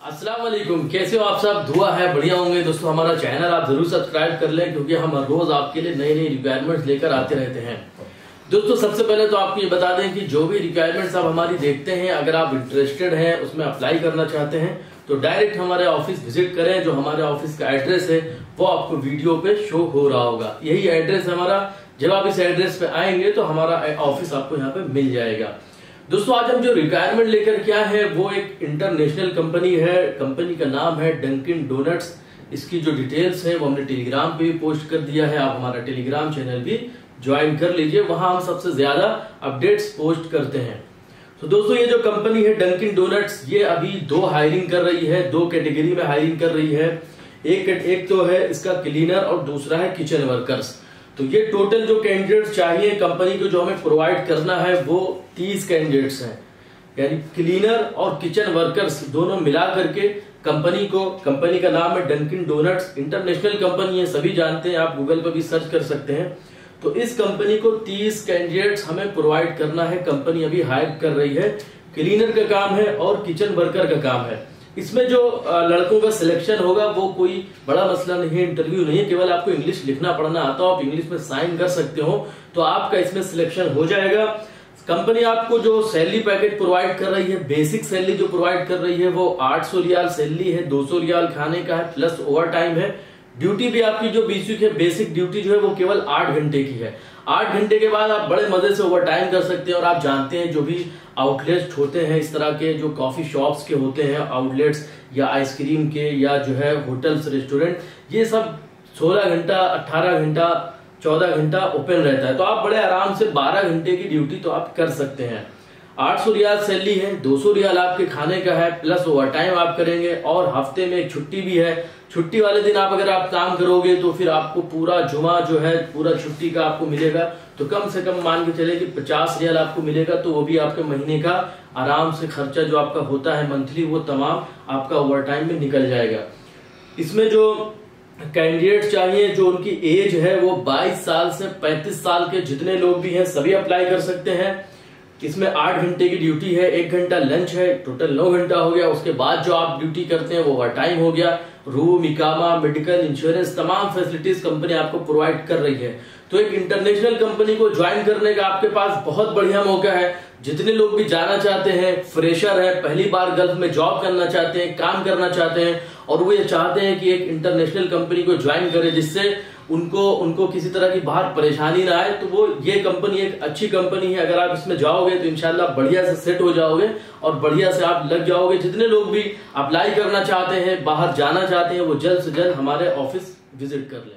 अस्सलाम वालेकुम कैसे हो आप सब? दुआ है, बढ़िया होंगे। दोस्तों, हमारा चैनल आप ज़रूर सब्सक्राइब कर लें, क्योंकि हम हर रोज आपके लिए नई नई रिक्वायरमेंट्स लेकर आते रहते हैं। दोस्तों, सबसे पहले तो आपको ये बता दें कि जो भी रिक्वायरमेंट्स आप हमारी देखते हैं, अगर आप इंटरेस्टेड हैं, उसमें अप्लाई करना चाहते हैं तो डायरेक्ट हमारे ऑफ़िस विज़िट करें, जो हमारे ऑफ़िस का एड्रेस है, वो आपको वीडियो पे शो हो रहा होगा। यही एड्रेस हमारा। जब आप इस एड्रेस पे आएँगे तो हमारा ऑफ़िस आपको यहाँ पे मिल जाएगा। दोस्तों, आज हम जो रिक्वायरमेंट लेकर क्या है, वो एक इंटरनेशनल कंपनी है। कंपनी का नाम है डंकिन डोनट्स इसकी जो डिटेल्स है, वो हमने टेलीग्राम पे भी पोस्ट कर दिया है। आप हमारा टेलीग्राम चैनल भी ज्वाइन कर लीजिए। वहाँ हम सबसे ज़्यादा अपडेट्स पोस्ट करते हैं। तो दोस्तों, ये जो कंपनी है डंकिन डोनट्स ये अभी दो हायरिंग कर रही है। दो कैटेगरी में हायरिंग कर रही है। एक एक तो है इसका क्लीनर और दूसरा है किचन वर्कर्स तो ये टोटल जो कैंडिडेट्स चाहिए कंपनी को जो हमें प्रोवाइड करना है, वो तीस कैंडिडेट्स हैं। यानी क्लीनर और किचन वर्कर्स दोनों मिला करके कंपनी को कंपनी का नाम है डंकिन डोनट्स इंटरनेशनल कंपनी है, सभी जानते हैं, आप गूगल पर भी सर्च कर सकते हैं। तो इस कंपनी को 30 कैंडिडेट्स हमें प्रोवाइड करना है कंपनी अभी हायर कर रही है। क्लीनर का काम है और किचन वर्कर का काम है। इसमें जो लड़कों का सिलेक्शन होगा, वो कोई बड़ा मसला नहीं है इंटरव्यू नहीं है, केवल आपको इंग्लिश लिखना पढ़ना आता हो, आप इंग्लिश में साइन कर सकते हो तो आपका इसमें सिलेक्शन हो जाएगा। कंपनी आपको जो सैलरी पैकेज प्रोवाइड कर रही है बेसिक सैलरी जो प्रोवाइड कर रही है, वो 800 रियाल सैलरी है 200 रियाल खाने का है प्लस ओवर टाइम है। ड्यूटी भी आपकी जो बीस है बेसिक ड्यूटी जो है, वो केवल आठ घंटे की है। आठ घंटे के बाद आप बड़े मज़े से ओवर टाइम कर सकते हैं और आप जानते हैं जो भी आउटलेट्स होते हैं, इस तरह के जो कॉफ़ी शॉप्स के होते हैं आउटलेट्स या आइसक्रीम के या जो है होटल्स रेस्टोरेंट ये सब 16 घंटा 18 घंटा 14 घंटा ओपन रहता है। तो आप बड़े आराम से 12 घंटे की ड्यूटी तो आप कर सकते हैं। 800 रियाल सैलरी है 200 रियाल आपके खाने का है, प्लस ओवर टाइम आप करेंगे और हफ़्ते में एक छुट्टी भी है। छुट्टी वाले दिन आप अगर आप काम करोगे तो फिर आपको पूरा जुमा जो है, पूरा छुट्टी का आपको मिलेगा। तो कम से कम मान के चले कि पचास रियाल आपको मिलेगा तो वो भी आपके महीने का आराम से खर्चा जो आपका होता है मंथली वो तमाम आपका ओवर टाइम में निकल जाएगा। इसमें जो कैंडिडेट चाहिए, जो उनकी एज है, वो 22 साल से 35 साल के जितने लोग भी हैं, सभी अप्लाई कर सकते हैं। इसमें आठ घंटे की ड्यूटी है, एक घंटा लंच है टोटल नौ घंटा हो गया। उसके बाद जो आप ड्यूटी करते हैं, वो ओवर टाइम हो गया। रूम इकामा मेडिकल इंश्योरेंस तमाम फैसिलिटीज़ कंपनी आपको प्रोवाइड कर रही है। तो एक इंटरनेशनल कंपनी को ज्वाइन करने का आपके पास बहुत बढ़िया मौका है। जितने लोग भी जाना चाहते हैं फ्रेशर है, पहली बार गल्फ में जॉब करना चाहते हैं, काम करना चाहते हैं और वो ये चाहते हैं कि एक इंटरनेशनल कंपनी को ज्वाइन करे जिससे उनको उनको किसी तरह की बाहर परेशानी ना आए। तो वो ये कंपनी एक अच्छी कंपनी है। अगर आप इसमें जाओगे तो इनशाला बढ़िया से सेट हो जाओगे और बढ़िया से आप लग जाओगे। जितने लोग भी अप्लाई करना चाहते हैं, बाहर जाना चाहते हैं, वो जल्द से जल्द हमारे ऑफ़िस विज़िट कर लें।